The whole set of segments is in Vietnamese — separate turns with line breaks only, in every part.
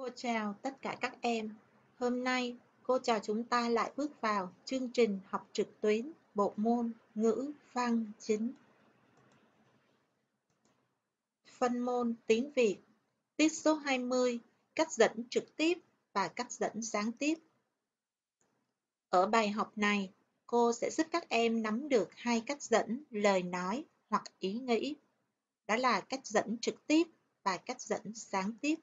Cô chào tất cả các em. Hôm nay, cô chào chúng ta lại bước vào chương trình học trực tuyến bộ môn ngữ văn chính. Phân môn tiếng Việt, tiết số 20, cách dẫn trực tiếp và cách dẫn gián tiếp. Ở bài học này, cô sẽ giúp các em nắm được hai cách dẫn lời nói hoặc ý nghĩ. Đó là cách dẫn trực tiếp và cách dẫn gián tiếp.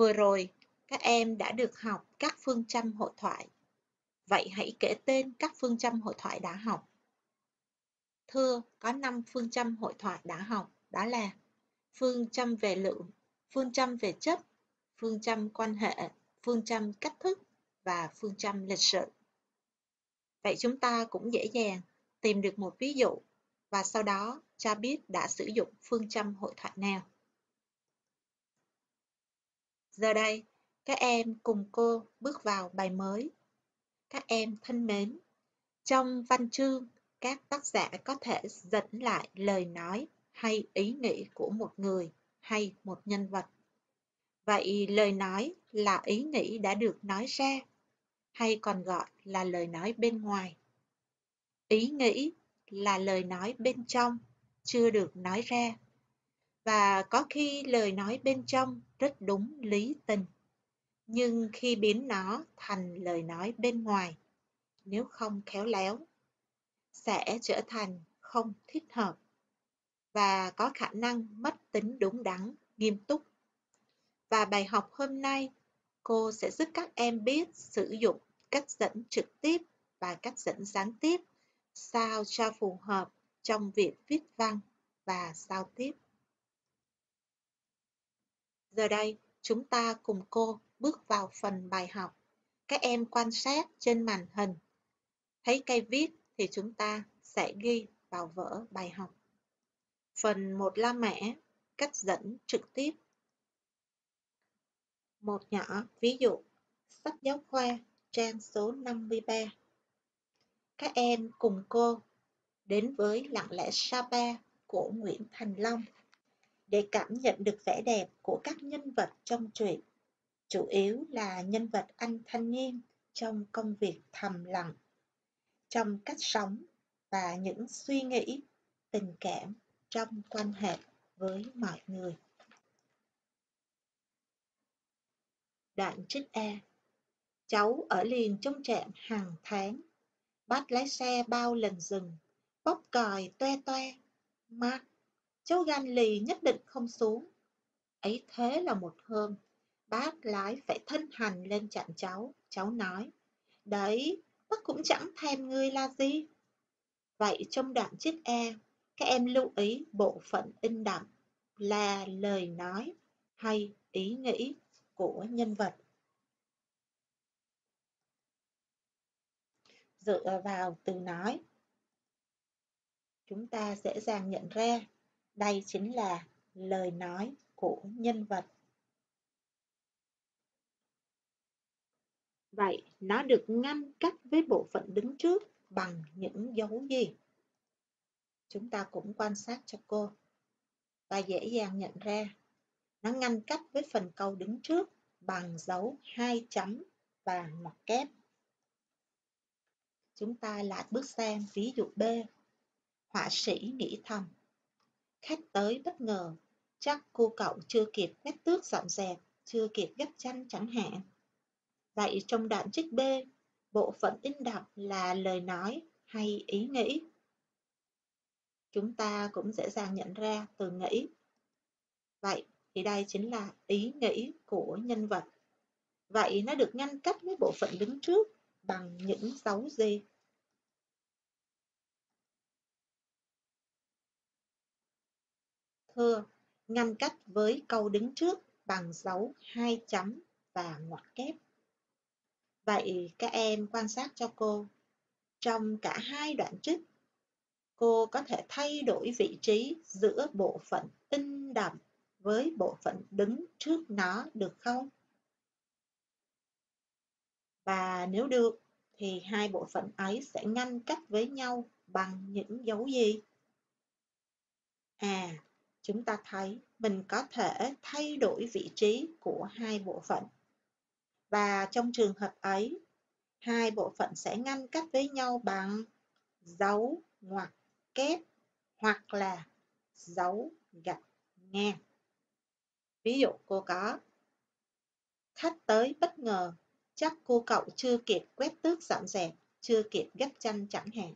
Vừa rồi, các em đã được học các phương châm hội thoại. Vậy hãy kể tên các phương châm hội thoại đã học. Thưa, có 5 phương châm hội thoại đã học, đó là phương châm về lượng, phương châm về chất, phương châm quan hệ, phương châm cách thức và phương châm lịch sử. Vậy chúng ta cũng dễ dàng tìm được một ví dụ và sau đó cho biết đã sử dụng phương châm hội thoại nào. Giờ đây, các em cùng cô bước vào bài mới. Các em thân mến, trong văn chương, các tác giả có thể dẫn lại lời nói hay ý nghĩ của một người hay một nhân vật. Vậy lời nói là ý nghĩ đã được nói ra, hay còn gọi là lời nói bên ngoài. Ý nghĩ là lời nói bên trong, chưa được nói ra và có khi lời nói bên trong rất đúng lý tình, nhưng khi biến nó thành lời nói bên ngoài, nếu không khéo léo, sẽ trở thành không thích hợp và có khả năng mất tính đúng đắn, nghiêm túc. Và bài học hôm nay, cô sẽ giúp các em biết sử dụng cách dẫn trực tiếp và cách dẫn gián tiếp sao cho phù hợp trong việc viết văn và giao tiếp. Giờ đây, chúng ta cùng cô bước vào phần bài học. Các em quan sát trên màn hình. Thấy cây viết thì chúng ta sẽ ghi vào vở bài học. Phần một la mã, cách dẫn trực tiếp. Một nhỏ, ví dụ, sách giáo khoa, trang số 53. Các em cùng cô đến với Lặng lẽ Sapa của Nguyễn Thành Long để cảm nhận được vẻ đẹp của các nhân vật trong truyện, chủ yếu là nhân vật anh thanh niên trong công việc thầm lặng, trong cách sống và những suy nghĩ, tình cảm trong quan hệ với mọi người. Đoạn trích A Cháu ở liền trong trạm hàng tháng, bắt lái xe bao lần dừng, bóp còi toe toe, mát cháu gan lì nhất định không xuống. Ấy thế là một hôm, bác lái phải thân hành lên chặn cháu, cháu nói, đấy, bác cũng chẳng thèm người là gì. Vậy trong đoạn chiếc E, các em lưu ý bộ phận in đậm là lời nói hay ý nghĩ của nhân vật. Dựa vào từ nói, chúng ta dễ dàng nhận ra đây chính là lời nói của nhân vật. Vậy nó được ngăn cách với bộ phận đứng trước bằng những dấu gì? Chúng ta cũng quan sát cho cô và dễ dàng nhận ra nó ngăn cách với phần câu đứng trước bằng dấu hai chấm và ngoặc kép. Chúng ta lại bước sang ví dụ B. Họa sĩ nghĩ thầm Khách tới bất ngờ, chắc cô cậu chưa kịp quét tước dọn dẹp, chưa kịp gấp chăn chẳng hạn. Vậy trong đoạn trích B, bộ phận in đậm là lời nói hay ý nghĩ? Chúng ta cũng dễ dàng nhận ra từ nghĩ. Vậy thì đây chính là ý nghĩ của nhân vật. Vậy nó được ngăn cách với bộ phận đứng trước bằng những dấu gì? Thơ ngăn cách với câu đứng trước bằng dấu hai chấm và ngoặc kép. Vậy các em quan sát cho cô. Trong cả hai đoạn trích, cô có thể thay đổi vị trí giữa bộ phận in đậm với bộ phận đứng trước nó được không? Và nếu được, thì hai bộ phận ấy sẽ ngăn cách với nhau bằng những dấu gì? À, chúng ta thấy mình có thể thay đổi vị trí của hai bộ phận. Và trong trường hợp ấy, hai bộ phận sẽ ngăn cách với nhau bằng dấu ngoặc kép hoặc là dấu gạch ngang. Ví dụ cô có Khách tới bất ngờ, chắc cô cậu chưa kịp quét tước dọn dẹp, chưa kịp gấp chăn chẳng hạn.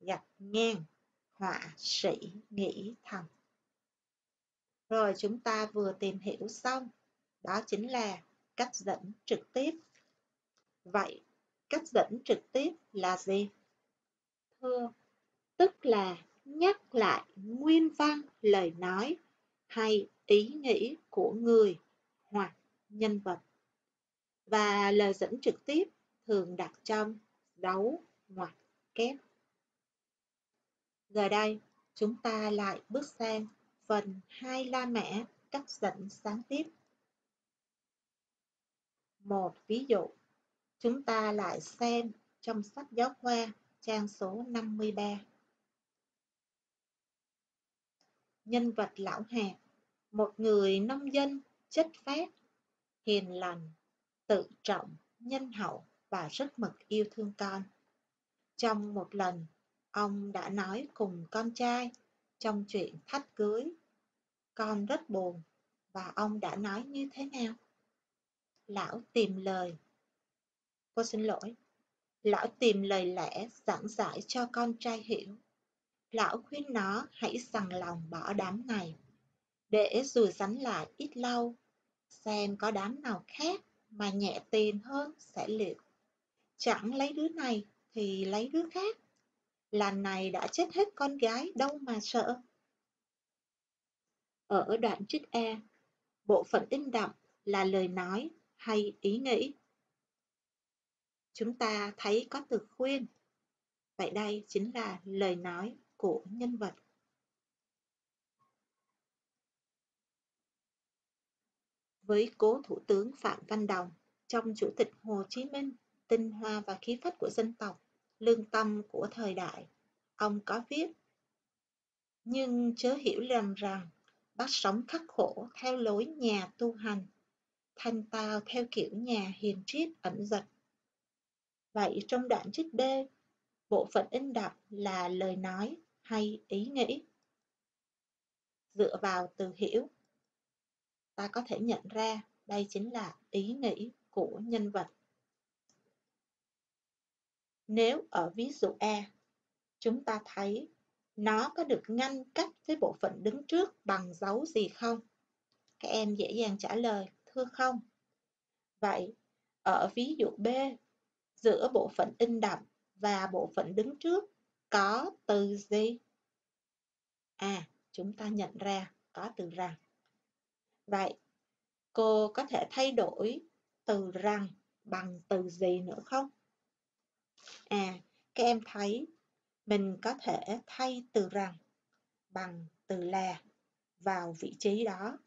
Gạch ngang, họa sĩ nghĩ thầm. Rồi chúng ta vừa tìm hiểu xong, đó chính là cách dẫn trực tiếp. Vậy, cách dẫn trực tiếp là gì? Thưa, tức là nhắc lại nguyên văn lời nói hay ý nghĩ của người hoặc nhân vật. Và lời dẫn trực tiếp thường đặt trong dấu ngoặc kép. Giờ đây, chúng ta lại bước sang phần hai La Mã cách dẫn sáng tiếp. Một ví dụ, chúng ta lại xem trong sách giáo khoa trang số 53. Nhân vật lão hạt, một người nông dân chất phát, hiền lành, tự trọng, nhân hậu và rất mực yêu thương con. Trong một lần, ông đã nói cùng con trai trong chuyện thách cưới. Con rất buồn và ông đã nói như thế nào? Lão tìm lời. Cô xin lỗi. Lão tìm lời lẽ giảng giải cho con trai hiểu. Lão khuyên nó hãy sẵn lòng bỏ đám này, để rồi rắn lại ít lâu, xem có đám nào khác mà nhẹ tiền hơn sẽ liệu. Chẳng lấy đứa này thì lấy đứa khác. Làn này đã chết hết con gái đâu mà sợ. Ở đoạn trích e, bộ phận in đậm là lời nói hay ý nghĩ. Chúng ta thấy có từ khuyên. Vậy đây chính là lời nói của nhân vật. Với cố Thủ tướng Phạm Văn Đồng, trong Chủ tịch Hồ Chí Minh, tinh hoa và khí phách của dân tộc, lương tâm của thời đại, ông có viết Nhưng chớ hiểu lầm rằng bác sống khắc khổ theo lối nhà tu hành, thanh tao theo kiểu nhà hiền triết ẩn giật. Vậy trong đoạn trích B, bộ phận in đậm là lời nói hay ý nghĩ. Dựa vào từ hiểu, ta có thể nhận ra đây chính là ý nghĩ của nhân vật. Nếu ở ví dụ e chúng ta thấy nó có được ngăn cách với bộ phận đứng trước bằng dấu gì không? Các em dễ dàng trả lời, thưa không. Vậy, ở ví dụ B, giữa bộ phận in đậm và bộ phận đứng trước có từ gì? À, chúng ta nhận ra có từ rằng. Vậy, cô có thể thay đổi từ rằng bằng từ gì nữa không? À, các em thấy mình có thể thay từ rằng bằng từ là vào vị trí đó.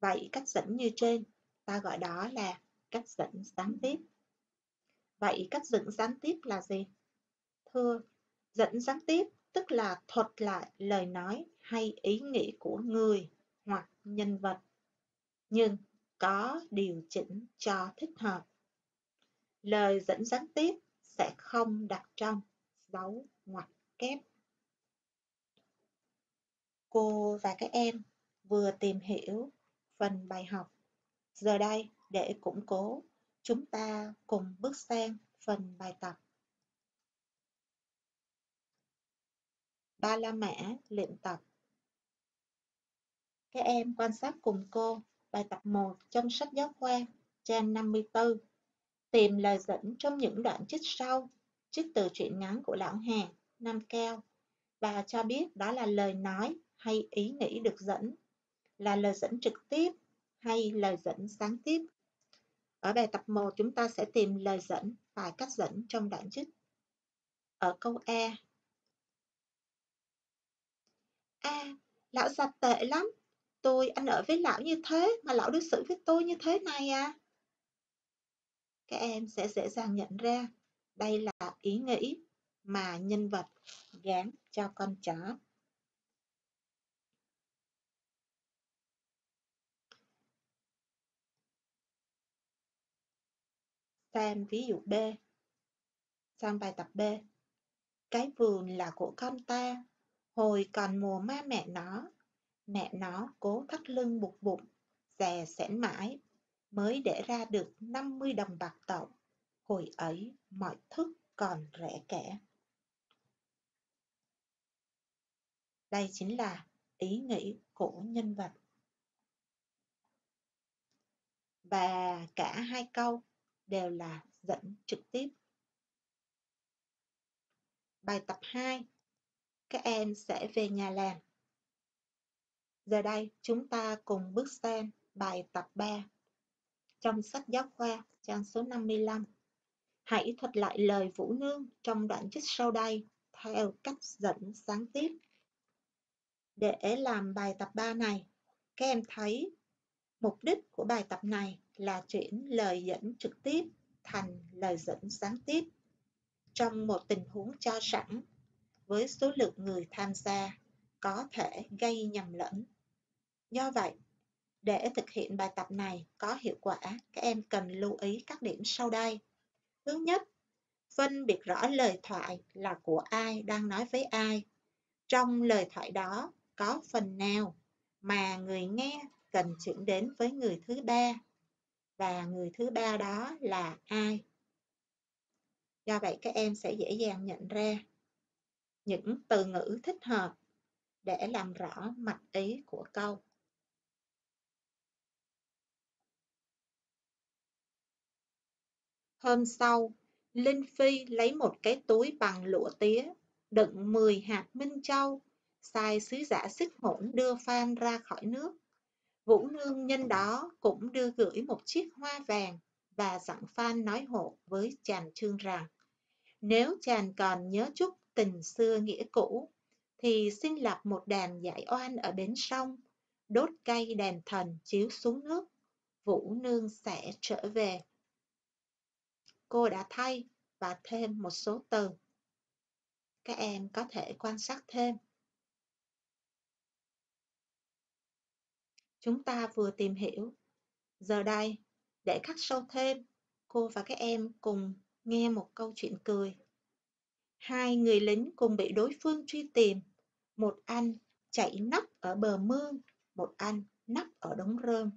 Vậy cách dẫn như trên, ta gọi đó là cách dẫn gián tiếp. Vậy cách dẫn gián tiếp là gì? Thưa, dẫn gián tiếp tức là thuật lại lời nói hay ý nghĩ của người hoặc nhân vật, nhưng có điều chỉnh cho thích hợp. Lời dẫn gián tiếp sẽ không đặt trong dấu ngoặc kép. Cô và các em vừa tìm hiểu phần bài học. Giờ đây, để củng cố, chúng ta cùng bước sang phần bài tập. Ba La Mã luyện tập Các em quan sát cùng cô bài tập 1 trong sách giáo khoa, trang 54. Tìm lời dẫn trong những đoạn trích sau, trích từ truyện ngắn của Lão Hà, Nam Cao, và cho biết đó là lời nói hay ý nghĩ được dẫn, là lời dẫn trực tiếp hay lời dẫn gián tiếp. Ở bài tập 1 chúng ta sẽ tìm lời dẫn và cách dẫn trong đoạn trích. Ở câu A. A. Lão già tệ lắm. Tôi anh ở với lão như thế mà lão đối xử với tôi như thế này à? Các em sẽ dễ dàng nhận ra đây là ý nghĩ mà nhân vật gán cho con chó. Xem ví dụ B. Sang bài tập B. Cái vườn là của con ta, hồi còn mùa ma mẹ nó. Mẹ nó cố thắt lưng buộc bụng, dè sẻn mãi, mới để ra được 50 đồng bạc tổng. Hồi ấy mọi thức còn rẻ kẻ. Đây chính là ý nghĩ của nhân vật. Và cả hai câu đều là dẫn trực tiếp. Bài tập 2 Các em sẽ về nhà làm. Giờ đây chúng ta cùng bước sang bài tập 3 trong sách giáo khoa trang số 55. Hãy thuật lại lời Vũ Nương trong đoạn trích sau đây theo cách dẫn sáng tiếp. Để làm bài tập 3 này, các em thấy mục đích của bài tập này là chuyển lời dẫn trực tiếp thành lời dẫn gián tiếp trong một tình huống cho sẵn với số lượng người tham gia có thể gây nhầm lẫn. Do vậy, để thực hiện bài tập này có hiệu quả, các em cần lưu ý các điểm sau đây. Thứ nhất, phân biệt rõ lời thoại là của ai đang nói với ai. Trong lời thoại đó có phần nào mà người nghe cần chuyển đến với người thứ ba và người thứ ba đó là ai. Do vậy các em sẽ dễ dàng nhận ra những từ ngữ thích hợp để làm rõ mạch ý của câu. Hôm sau, Linh Phi lấy một cái túi bằng lụa tía, đựng 10 hạt minh châu, sai sứ giả xích hỗn đưa Phan ra khỏi nước. Vũ Nương nhân đó cũng đưa gửi một chiếc hoa vàng và dặn Phan nói hộ với chàng Trương rằng nếu chàng còn nhớ chút tình xưa nghĩa cũ thì xin lập một đàn giải oan ở bến sông, đốt cây đèn thần chiếu xuống nước, Vũ Nương sẽ trở về. Cô đã thay và thêm một số từ. Các em có thể quan sát thêm. Chúng ta vừa tìm hiểu. Giờ đây, để khắc sâu thêm, cô và các em cùng nghe một câu chuyện cười. Hai người lính cùng bị đối phương truy tìm. Một anh chạy nấp ở bờ mương, một anh nấp ở đống rơm.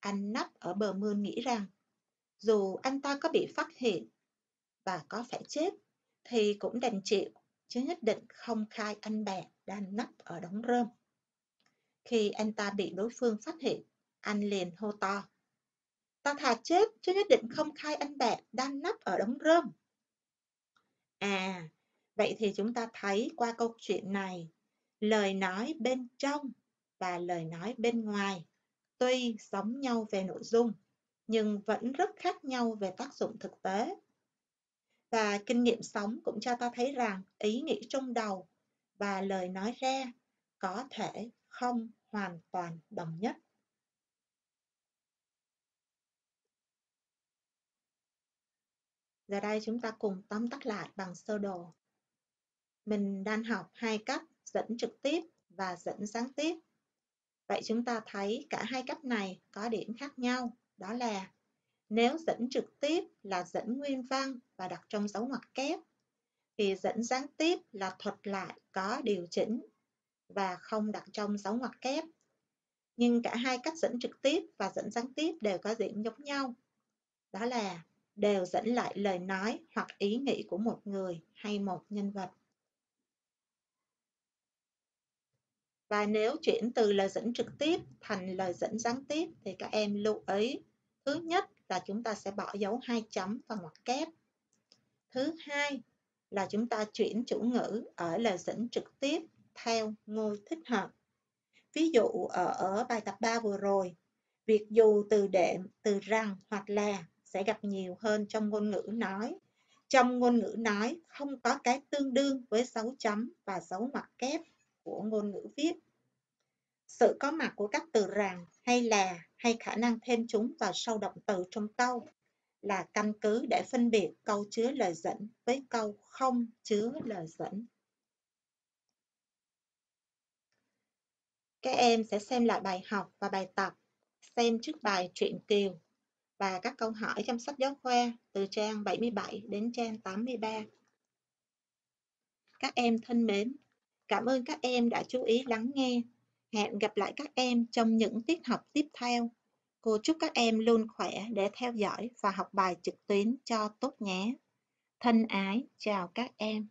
Anh nấp ở bờ mương nghĩ rằng, dù anh ta có bị phát hiện và có phải chết, thì cũng đành chịu, chứ nhất định không khai anh bạn đang nấp ở đống rơm. Khi anh ta bị đối phương phát hiện, anh liền hô to. Ta thà chết chứ nhất định không khai anh bạn đang nấp ở đống rơm. À, vậy thì chúng ta thấy qua câu chuyện này, lời nói bên trong và lời nói bên ngoài tuy giống nhau về nội dung, nhưng vẫn rất khác nhau về tác dụng thực tế. Và kinh nghiệm sống cũng cho ta thấy rằng ý nghĩ trong đầu và lời nói ra có thể không hoàn toàn đồng nhất. Giờ đây chúng ta cùng tóm tắt lại bằng sơ đồ. Mình đang học hai cách dẫn trực tiếp và dẫn gián tiếp. Vậy chúng ta thấy cả hai cách này có điểm khác nhau, đó là nếu dẫn trực tiếp là dẫn nguyên văn và đặt trong dấu ngoặc kép, thì dẫn gián tiếp là thuật lại có điều chỉnh và không đặt trong dấu ngoặc kép. Nhưng cả hai cách dẫn trực tiếp và dẫn gián tiếp đều có điểm giống nhau. Đó là đều dẫn lại lời nói hoặc ý nghĩ của một người hay một nhân vật. Và nếu chuyển từ lời dẫn trực tiếp thành lời dẫn gián tiếp thì các em lưu ý. Thứ nhất là chúng ta sẽ bỏ dấu hai chấm và ngoặc kép. Thứ hai là chúng ta chuyển chủ ngữ ở lời dẫn trực tiếp theo ngôi thích hợp. Ví dụ ở, ở bài tập 3 vừa rồi, việc dù từ đệm, từ rằng hoặc là sẽ gặp nhiều hơn trong ngôn ngữ nói. Trong ngôn ngữ nói không có cái tương đương với dấu chấm và dấu ngoặc kép của ngôn ngữ viết. Sự có mặt của các từ rằng hay là hay khả năng thêm chúng vào sau động từ trong câu là căn cứ để phân biệt câu chứa lời dẫn với câu không chứa lời dẫn. Các em sẽ xem lại bài học và bài tập, xem trước bài truyện Kiều và các câu hỏi trong sách giáo khoa từ trang 77 đến trang 83. Các em thân mến, cảm ơn các em đã chú ý lắng nghe. Hẹn gặp lại các em trong những tiết học tiếp theo. Cô chúc các em luôn khỏe để theo dõi và học bài trực tuyến cho tốt nhé. Thân ái, chào các em.